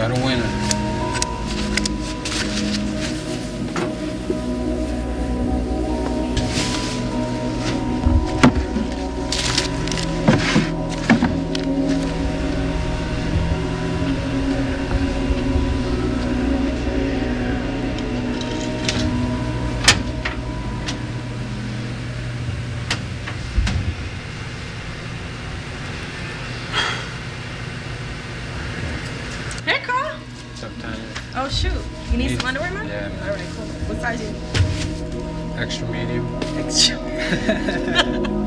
Got a winner. Hey, Carl. Sometimes. Oh, shoot. You need, need some underwear, man? Yeah. Man. All right, cool. What size you need? Extra medium. Extra.